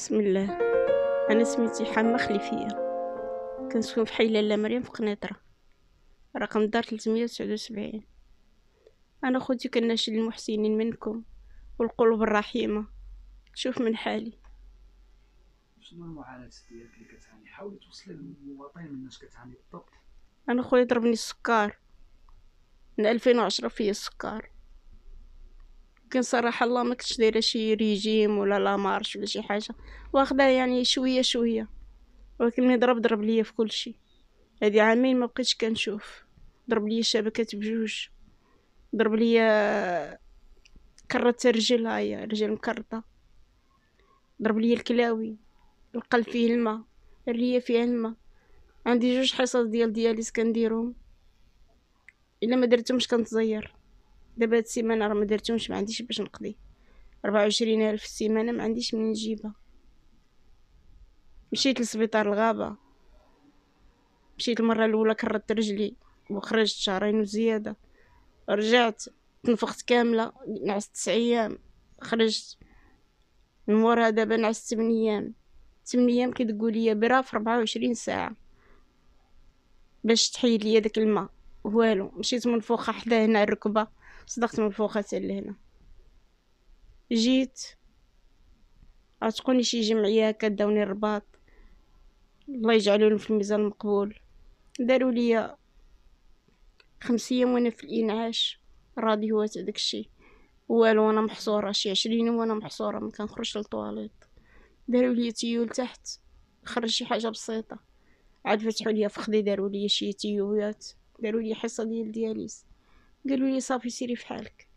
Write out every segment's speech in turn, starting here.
بسم الله. أنا سميتي حامه خليفية. كنسكن في حي لاله مريم في قنيطرة. رقم دار 379 أنا خوتي كناشد المحسنين منكم والقلوب الرحيمة. شوف من حالي. شنو المعاناة ديالك اللي كتعاني حاولي توصلي للمواطنين من اش كتعاني بالضبط. أنا خويا ضربني السكر. من 2010 فيا السكر. كان صراحة الله ما كنتش دايرة شي ريجيم ولا la marche ولا شي حاجة. واخدة يعني شوية شوية. ولكن ملي ضرب ضرب ليا في كل شيء هادي عامين ما بقيتش كنشوف. ضرب ليا الشبكات بجوج. ضرب ليا كرت الرجل هايا رجل مكرطة. ضرب ليا الكلاوي. القلب فيه الماء. الرية فيها الماء. عندي جوج حصص ديال dialyse كنديرهم إلا ما درتهمش كنتزير. دابا هاد السيمانة راه ما درتهمش ما عنديش باش نقضي. ربعة وعشرين ألف السيمانه ما عنديش منين نجيبها. مشيت لسبيطار الغابة. مشيت المرة الأولى كرت رجلي وخرجت شهرين وزيادة. رجعت تنفخت كاملة نعست تسع أيام. خرجت من دابا نعست ثمان أيام. ثمان أيام كيدقوا ليا برا في ربعة وعشرين ساعة. باش تحيد ليا داك الماء. والو مشيت منفوخه حدا هنا الركبة. صدقت منفوخه حتى لهنا. جيت عتقوني شي جمعيه هكا داوني الرباط. الله يجعلهم في الميزان المقبول. داروا لي خمس أيام وأنا في الإنعاش. راديوات داك الشيء والو وأنا محصورة شي عشرين وأنا محصورة ما كنخرجش للطواليت داروا لي تيول تحت خرج شي حاجة بسيطة. عاد فتحوا لي فخدي داروا لي شي تيوات داروا لي حصة ديال dialyse قالوا لي صافي سيري في حالك.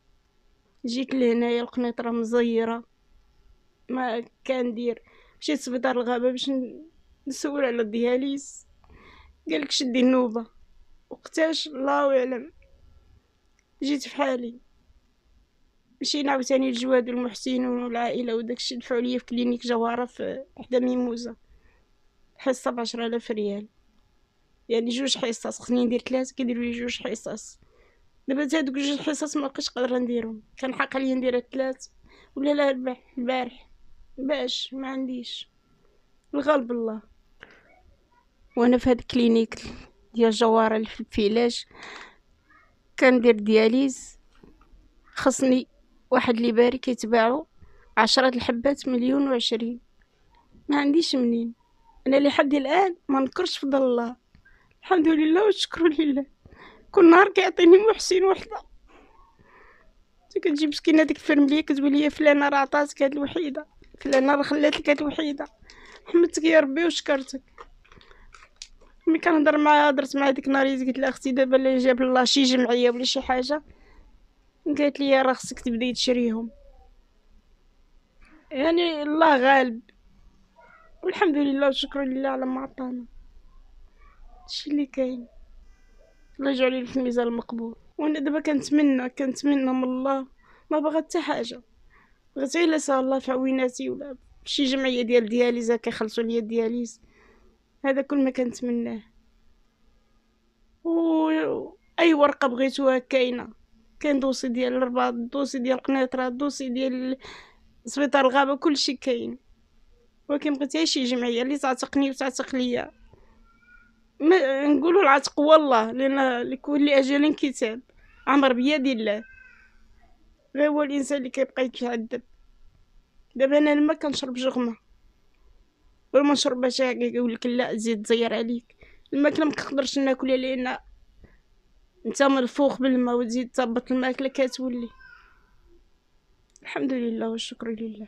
جيت لهنايا القنيطره مزيرة. ما كان دير مشيت سبيطار الغابة باش نسول على ال dialyse قالك شدي النوبة. وقتاش؟ الله أعلم. جيت في حالي. مشينا عاوتاني الجواد والمحسن والعائلة وداكشي دفعوا ليا في clinique جوهرة في حدا ميموزة. حصة بعشرة آلاف ريال. يعني جوج حصص. خصني ندير ثلاثة كيديروا لي جوج حصص. دابا هادوك جوج حصص ما بقيتش قادرة نديرهم. كان حق عليا ندير ثلاث ولا لا البارح البارح. باش ما عنديش. الغالب الله. وأنا في هاد ال clinique ديال في ال village كندير dialyse. خصني واحد les appareils كيتباعو عشرة الحبات مليون وعشرين. ما عنديش منين. أنا لحد الآن ما نكرش فضل الله. الحمد لله والشكر لله. كل نهار كيعطيني محسن وحده. كتجي مسكينة ديك الفرمليه كتقول لي فلانة راه عطاتك هاد الوحيدة. فلانة راه خلات لك هاد الوحيدة. حمدتك يا ربي وشكرتك. ملي كنهضر معاها هضرت معاها ديك النهار قلت لها أختي دابا اللي جاب الله شي جمعية ولا شي حاجة. قالت لي راه خصك تبداي تشريهم. يعني الله غالب. والحمد لله والشكر لله على ما عطانا. هادشي اللي كاين. الله يجعل في الميزان المقبول. وأنا دابا كنتمنى كنتمنى من الله ما بغات حتى حاجة. بغيت غير لا الله في عويناتي ولا شي جمعية ديال دياليز كيخلصوا ليا الدياليز هذا كل ما كنتمناه. و أي ورقة بغيتوها كاينة. كاين دوسي ديال الرباط دوسي ديال قنيطرة دوسي ديال سبيطار الغابة كلشي كاين. ولكن بغيت شي جمعية اللي تعتقني وتعتق ليا. ما نقولوا العتق والله لأن لكل أجل كتاب. عمر بيد الله. غير هو الإنسان اللي كيبقى يتعذب. دابا أنا الماء كنشرب جغمة ولا ما نشربهاش يقول لك لا زيد تزير عليك. الماكله ما كنقدرش ناكلها لأن أنت ملفوخ بالماء وتزيد تهبط الماكلة كتولي. الحمد لله والشكر لله.